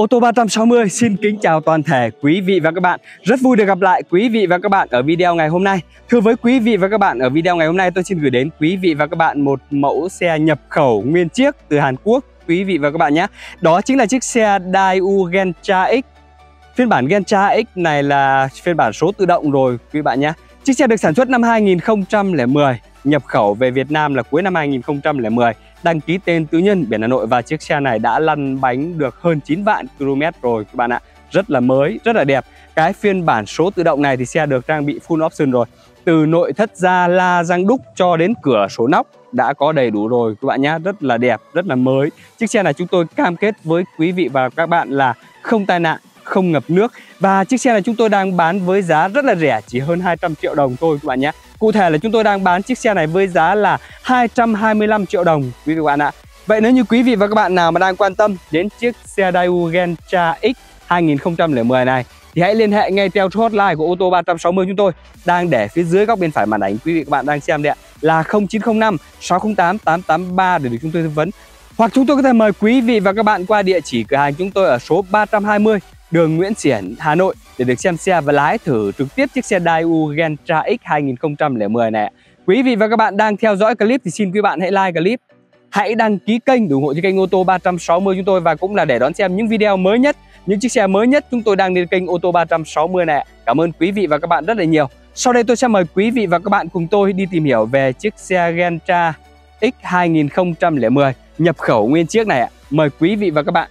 Ô tô 360 xin kính chào toàn thể quý vị và các bạn. Rất vui được gặp lại quý vị và các bạn ở video ngày hôm nay. Thưa với quý vị và các bạn, ở video ngày hôm nay tôi xin gửi đến quý vị và các bạn một mẫu xe nhập khẩu nguyên chiếc từ Hàn Quốc Quý vị và các bạn nhé. Đó chính là chiếc xe Daewoo Gentra X. Phiên bản Gentra X này là phiên bản số tự động rồi quý bạn nhé. Chiếc xe được sản xuất năm 2010 Nhập khẩu về Việt Nam là cuối năm 2010 đăng ký tên tư nhân biển Hà Nội và chiếc xe này đã lăn bánh được hơn 9 vạn km rồi các bạn ạ. Rất là mới, rất là đẹp. Cái phiên bản số tự động này thì xe được trang bị full option rồi. Từ nội thất ra la răng đúc cho đến cửa sổ nóc đã có đầy đủ rồi các bạn nhé. Rất là đẹp, rất là mới. Chiếc xe này chúng tôi cam kết với quý vị và các bạn là không tai nạn, không ngập nước. Và chiếc xe này chúng tôi đang bán với giá rất là rẻ, chỉ hơn 200 triệu đồng thôi các bạn nhé. Cụ thể là chúng tôi đang bán chiếc xe này với giá là 225 triệu đồng, quý vị và các bạn ạ. Vậy nếu như quý vị và các bạn nào mà đang quan tâm đến chiếc xe Daewoo Gentra X 2010 này, thì hãy liên hệ ngay theo số hotline của ô tô 360 chúng tôi, đang để phía dưới góc bên phải màn ảnh, quý vị các bạn đang xem đấy ạ, là 0905 608 883 để được chúng tôi tư vấn. Hoặc chúng tôi có thể mời quý vị và các bạn qua địa chỉ cửa hàng chúng tôi ở số 320 đường Nguyễn Xiển, Hà Nội để được xem xe và lái thử trực tiếp chiếc xe Daewoo Gentra X 2010 này. Quý vị và các bạn đang theo dõi clip thì xin quý bạn hãy like clip, hãy đăng ký kênh để ủng hộ cho kênh ô tô 360 chúng tôi và cũng là để đón xem những video mới nhất, những chiếc xe mới nhất chúng tôi đang lên kênh ô tô 360 này. Cảm ơn quý vị và các bạn rất là nhiều. Sau đây tôi sẽ mời quý vị và các bạn cùng tôi đi tìm hiểu về chiếc xe Gentra X 2010 nhập khẩu nguyên chiếc này ạ. Mời quý vị và các bạn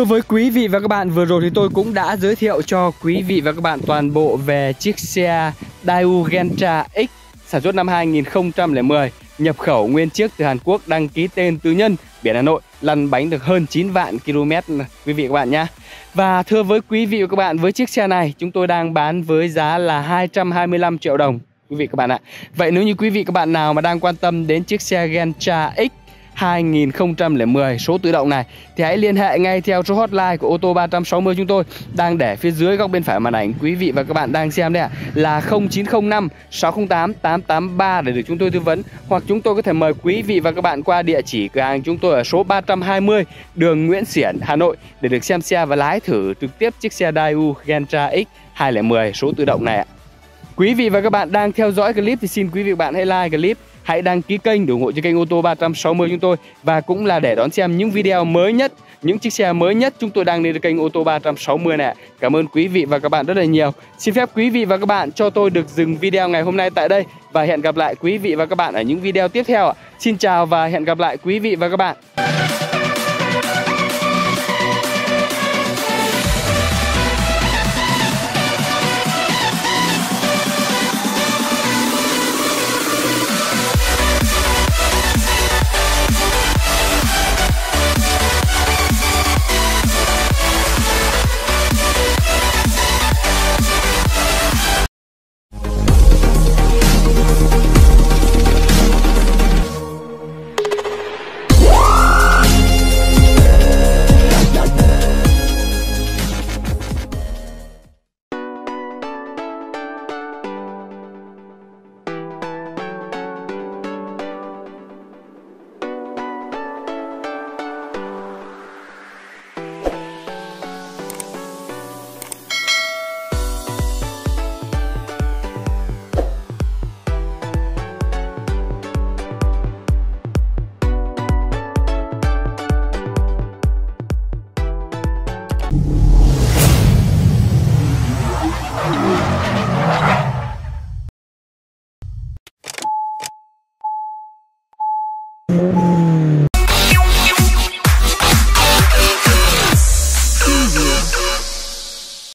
Thưa với quý vị và các bạn, vừa rồi thì tôi cũng đã giới thiệu cho quý vị và các bạn toàn bộ về chiếc xe Daewoo Gentra X sản xuất năm 2010, nhập khẩu nguyên chiếc từ Hàn Quốc, đăng ký tên tư nhân, biển Hà Nội, lăn bánh được hơn 9 vạn km quý vị và các bạn nhé. Và thưa với quý vị và các bạn, với chiếc xe này chúng tôi đang bán với giá là 225 triệu đồng quý vị các bạn ạ. Vậy nếu như quý vị các bạn nào mà đang quan tâm đến chiếc xe Gentra X 2010 số tự động này. Thì hãy liên hệ ngay theo số hotline của ô tô 360 chúng tôi đang để phía dưới góc bên phải màn ảnh. Quý vị và các bạn đang xem đây ạ, là 0905 608 883 để được chúng tôi tư vấn. Hoặc chúng tôi có thể mời quý vị và các bạn qua địa chỉ cửa hàng chúng tôi ở số 320 đường Nguyễn Xiển, Hà Nội để được xem xe và lái thử trực tiếp chiếc xe Daewoo Gentra X 2010 số tự động này ạ. Quý vị và các bạn đang theo dõi clip thì xin quý vị và bạn hãy like clip hãy đăng ký kênh để ủng hộ cho kênh ô tô 360 chúng tôi và cũng là để đón xem những video mới nhất, những chiếc xe mới nhất chúng tôi đang lên kênh ô tô 360 này. Cảm ơn quý vị và các bạn rất là nhiều. Xin phép quý vị và các bạn cho tôi được dừng video ngày hôm nay tại đây và hẹn gặp lại quý vị và các bạn ở những video tiếp theo. Xin chào và hẹn gặp lại quý vị và các bạn.